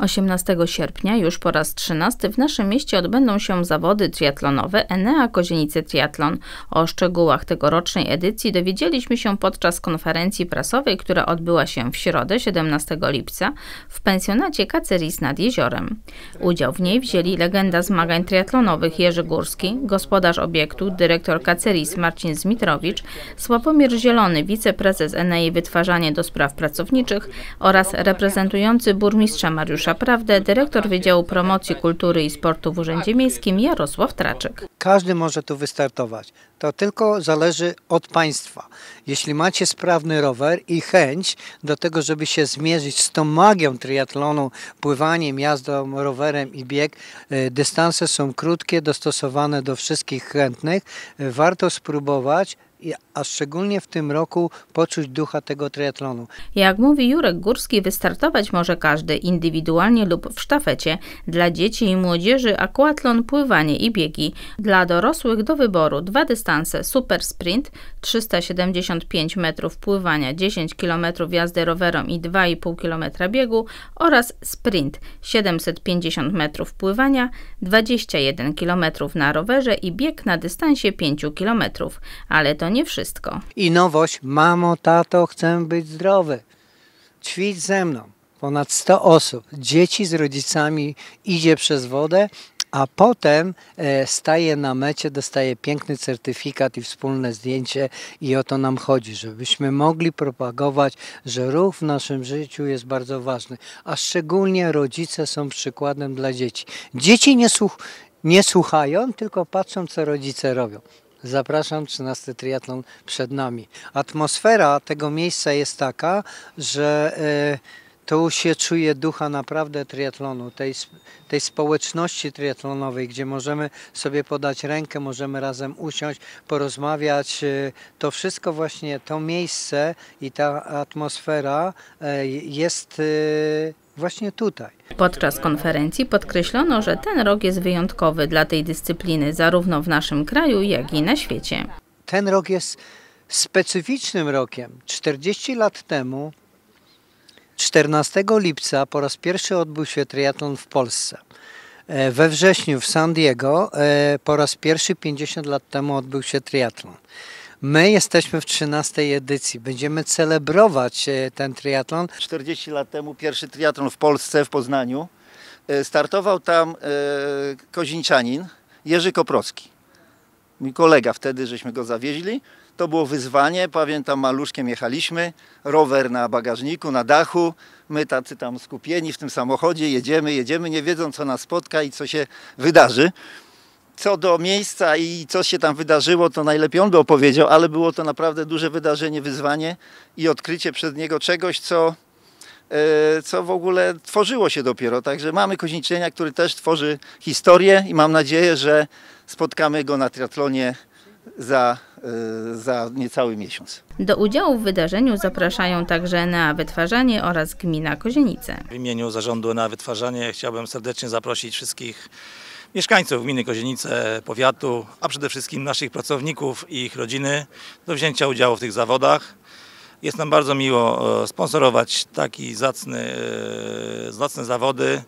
18 sierpnia już po raz 13 w naszym mieście odbędą się zawody triatlonowe Enea Kozienice Triatlon. O szczegółach tegorocznej edycji dowiedzieliśmy się podczas konferencji prasowej, która odbyła się w środę 17 lipca w pensjonacie Kaceris nad jeziorem. Udział w niej wzięli legenda zmagań triatlonowych Jerzy Górski, gospodarz obiektu, dyrektor Kaceris Marcin Zmitrowicz, Sławomir Zielony, wiceprezes Enei Wytwarzanie do Spraw Pracowniczych oraz reprezentujący burmistrza Mariusza Prawdę dyrektor Wydziału Promocji Kultury i Sportu w Urzędzie Miejskim Jarosław Traczyk. Każdy może tu wystartować. To tylko zależy od Państwa. Jeśli macie sprawny rower i chęć do tego, żeby się zmierzyć z tą magią triatlonu, pływaniem, jazdą rowerem i bieg, e, dystanse są krótkie, dostosowane do wszystkich chętnych. E, warto spróbować a szczególnie w tym roku poczuć ducha tego triatlonu. Jak mówi Jurek Górski, wystartować może każdy indywidualnie lub w sztafecie. Dla dzieci i młodzieży aquatlon, pływanie i biegi. Dla dorosłych do wyboru dwa dystanse super sprint 375 metrów pływania, 10 km jazdy rowerem i 2,5 km biegu oraz sprint 750 metrów pływania, 21 km na rowerze i bieg na dystansie 5 km. Ale to nie wszystko. I nowość, mamo, tato, chcę być zdrowy. Ćwicz ze mną. Ponad 100 osób, dzieci z rodzicami idzie przez wodę, a potem e, staje na mecie, dostaje piękny certyfikat i wspólne zdjęcie i o to nam chodzi, żebyśmy mogli propagować, że ruch w naszym życiu jest bardzo ważny, a szczególnie rodzice są przykładem dla dzieci. Dzieci nie, słuch nie słuchają, tylko patrzą, co rodzice robią. Zapraszam, 13 triatlon przed nami. Atmosfera tego miejsca jest taka, że e, tu się czuje ducha naprawdę triatlonu, tej, tej społeczności triatlonowej, gdzie możemy sobie podać rękę, możemy razem usiąść, porozmawiać. E, to wszystko właśnie, to miejsce i ta atmosfera e, jest właśnie tutaj. Podczas konferencji podkreślono, że ten rok jest wyjątkowy dla tej dyscypliny zarówno w naszym kraju, jak i na świecie. Ten rok jest specyficznym rokiem. 40 lat temu, 14 lipca, po raz pierwszy odbył się triatlon w Polsce. E, we wrześniu w San Diego e, po raz pierwszy 50 lat temu odbył się triatlon. My jesteśmy w 13 edycji. Będziemy celebrować e, ten triatlon. 40 lat temu pierwszy triatlon w Polsce, w Poznaniu. E, startował tam e, kozińczanin Jerzy Koprowski. Mój kolega wtedy, żeśmy go zawieźli. To było wyzwanie, pamiętam maluszkiem jechaliśmy, rower na bagażniku, na dachu, my tacy tam skupieni w tym samochodzie, jedziemy, jedziemy, nie wiedząc co nas spotka i co się wydarzy co do miejsca i co się tam wydarzyło, to najlepiej on by opowiedział, ale było to naprawdę duże wydarzenie, wyzwanie i odkrycie przed niego czegoś, co, e, co w ogóle tworzyło się dopiero. Także mamy Koźniczenia, który też tworzy historię i mam nadzieję, że spotkamy go na triatlonie za, e, za niecały miesiąc. Do udziału w wydarzeniu zapraszają także na Wytwarzanie oraz Gmina Kozienice. W imieniu zarządu na Wytwarzanie chciałbym serdecznie zaprosić wszystkich mieszkańców gminy Kozienice, powiatu, a przede wszystkim naszych pracowników i ich rodziny do wzięcia udziału w tych zawodach. Jest nam bardzo miło e, sponsorować taki zacny, e, zacne zawody.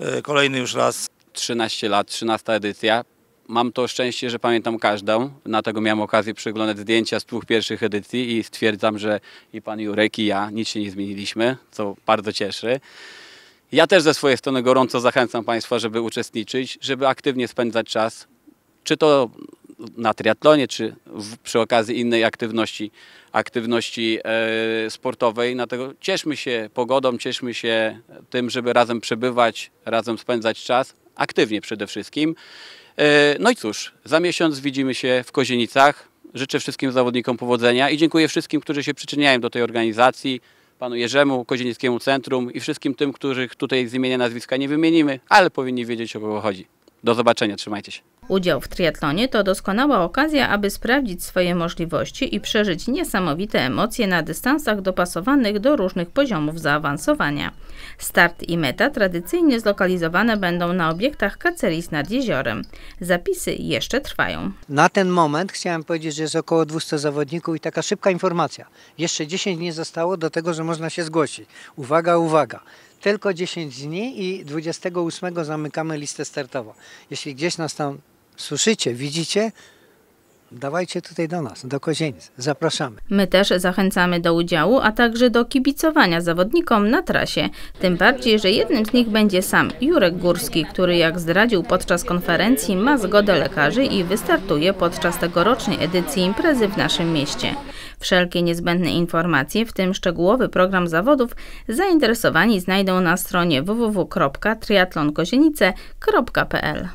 E, kolejny już raz. 13 lat, 13 edycja. Mam to szczęście, że pamiętam każdą. Dlatego miałem okazję przeglądać zdjęcia z dwóch pierwszych edycji i stwierdzam, że i pan Jurek i ja nic się nie zmieniliśmy, co bardzo cieszy. Ja też ze swojej strony gorąco zachęcam Państwa, żeby uczestniczyć, żeby aktywnie spędzać czas, czy to na triatlonie, czy w, przy okazji innej aktywności, aktywności e, sportowej. Dlatego cieszmy się pogodą, cieszmy się tym, żeby razem przebywać, razem spędzać czas, aktywnie przede wszystkim. E, no i cóż, za miesiąc widzimy się w Kozienicach. Życzę wszystkim zawodnikom powodzenia i dziękuję wszystkim, którzy się przyczyniają do tej organizacji panu Jerzemu, Kozienickiemu Centrum i wszystkim tym, których tutaj z imienia nazwiska nie wymienimy, ale powinni wiedzieć o kogo chodzi. Do zobaczenia, trzymajcie się. Udział w triatlonie to doskonała okazja, aby sprawdzić swoje możliwości i przeżyć niesamowite emocje na dystansach dopasowanych do różnych poziomów zaawansowania. Start i meta tradycyjnie zlokalizowane będą na obiektach Kaceris nad jeziorem. Zapisy jeszcze trwają. Na ten moment chciałem powiedzieć, że jest około 200 zawodników i taka szybka informacja. Jeszcze 10 dni zostało do tego, że można się zgłosić. Uwaga, uwaga. Tylko 10 dni i 28 zamykamy listę startową. Jeśli gdzieś nas tam słyszycie, widzicie, dawajcie tutaj do nas, do Kozienic. Zapraszamy. My też zachęcamy do udziału, a także do kibicowania zawodnikom na trasie. Tym bardziej, że jednym z nich będzie sam Jurek Górski, który jak zdradził podczas konferencji ma zgodę lekarzy i wystartuje podczas tegorocznej edycji imprezy w naszym mieście. Wszelkie niezbędne informacje, w tym szczegółowy program zawodów, zainteresowani znajdą na stronie www.triatlonkozienice.pl.